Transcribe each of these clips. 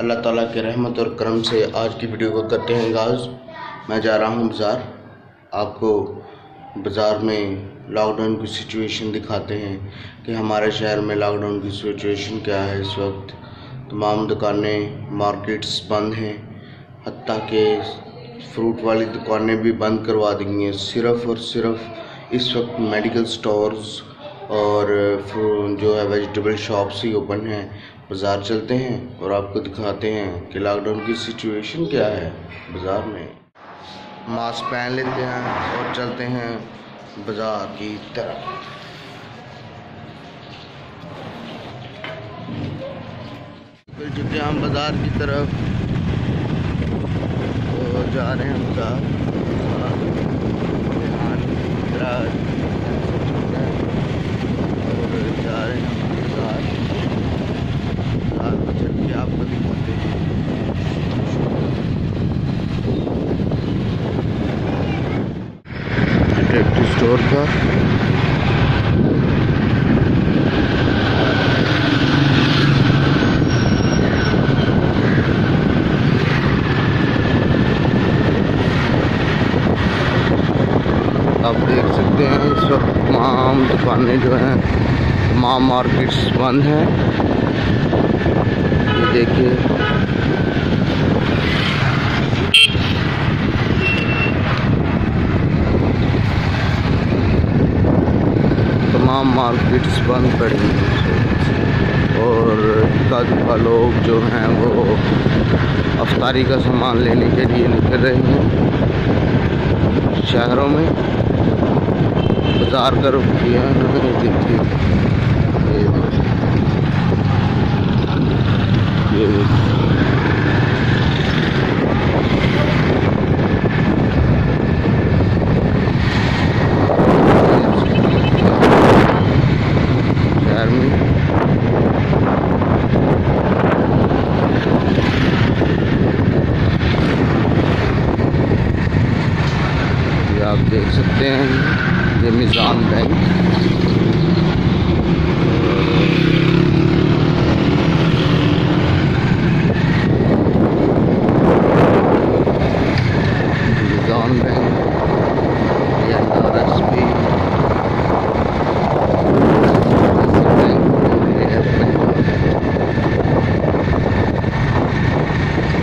अल्लाह ताला के रहमत और करम से आज की वीडियो को करते हैं आगाज़ मैं जा रहा हूँ बाज़ार। आपको बाज़ार में लॉकडाउन की सिचुएशन दिखाते हैं कि हमारे शहर में लॉकडाउन की सिचुएशन क्या है इस वक्त। तमाम दुकानें मार्केट्स बंद हैं। हती के फ्रूट वाली दुकानें भी बंद करवा दी हैं। सिर्फ़ और सिर्फ़ इस वक्त मेडिकल स्टोर्स और जो है वेजिटेबल शॉप्स ही ओपन हैं। बाज़ार चलते हैं और आपको दिखाते हैं कि लॉकडाउन की सिचुएशन क्या है बाज़ार में। मास्क पहन लेते हैं और चलते हैं बाज़ार की तरफ़। निकल चुके हैं हम बाज़ार की तरफ़ जा रहे हैं बाज़ार। स्टोर था आप देख सकते हैं, इस वक्त तमाम दुकानें जो हैं, तमाम मार्केट्स बंद हैं। ये देखिए तमाम मार्केट्स बंद पड़ी हैं। और का लोग जो हैं वो अफ्तारी का सामान लेने के लिए निकल रहे हैं। शहरों में बाज़ार का रुख किया देखिए आप देख सकते हैं ये मिज़ान बैंक। बैंक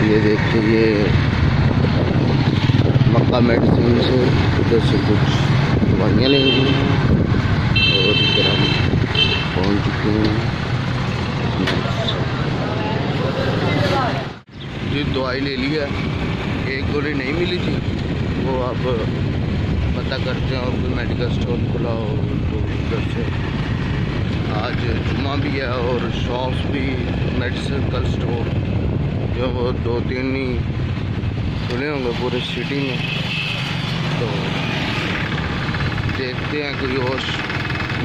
ये देखिए ये मक्का मेडिसिन से इधर से कुछ दवाइयाँ लेंगे और इधर हम पहुँच चुके हैं जी दवाई ले लिया। एक गोली नहीं मिली थी। वो आप पता करते हैं और कोई मेडिकल स्टोर खुला हो तो उधर से। आज जुमा भी है और शॉप्स भी मेडिकल स्टोर जो दो तीन ही खुले होंगे पूरे सिटी में। तो देखते हैं कोई और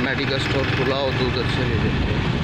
मेडिकल स्टोर खुला हो तो उधर से ले लेते हैं।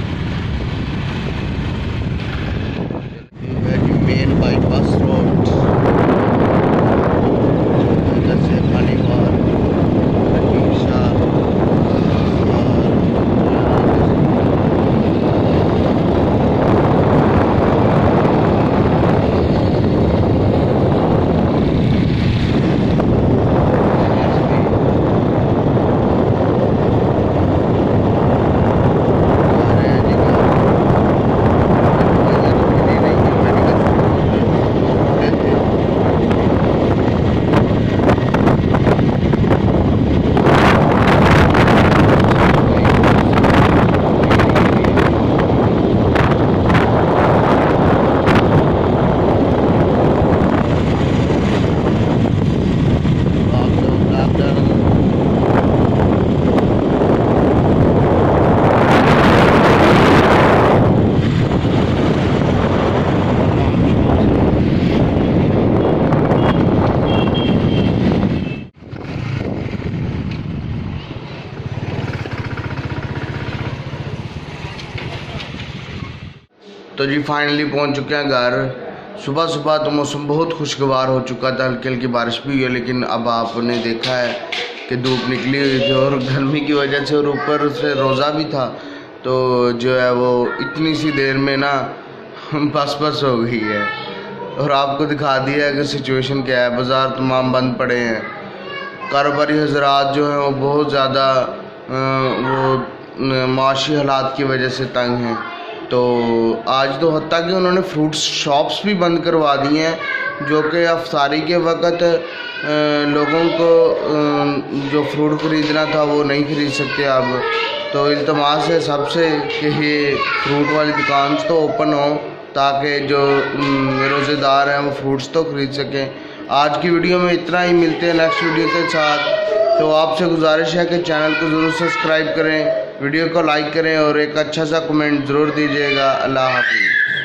तो जी फाइनली पहुँच चुके हैं घर। सुबह सुबह तो मौसम बहुत खुशगवार हो चुका था, हल्की हल्की बारिश भी हुई है, लेकिन अब आपने देखा है कि धूप निकली हुई थी और गर्मी की वजह से और ऊपर से रोज़ा भी था। तो जो है वो इतनी सी देर में ना बस बस हो गई है। और आपको दिखा दिया है कि सिचुएशन क्या है। बाज़ार तमाम बंद पड़े हैं। कारोबारी हजरात जो हैं वो बहुत ज़्यादा वो माशी हालात की वजह से तंग हैं। तो आज तो हती कि उन्होंने फ्रूट शॉप्स भी बंद करवा दी हैं, जो कि अफतारी के वक्त लोगों को जो फ्रूट ख़रीदना था वो नहीं ख़रीद सकते अब। तो इल्तमास है सबसे कि ये फ्रूट वाली दुकान तो ओपन हो, ताकि जो रोज़ेदार हैं वो फ्रूट्स तो ख़रीद सकें। आज की वीडियो में इतना ही, मिलते हैं नेक्स्ट वीडियो के साथ। तो आपसे गुजारिश है कि चैनल को ज़रूर सब्सक्राइब करें। वीडियो को लाइक करें और एक अच्छा सा कमेंट ज़रूर दीजिएगा। अल्लाह हाफिज़।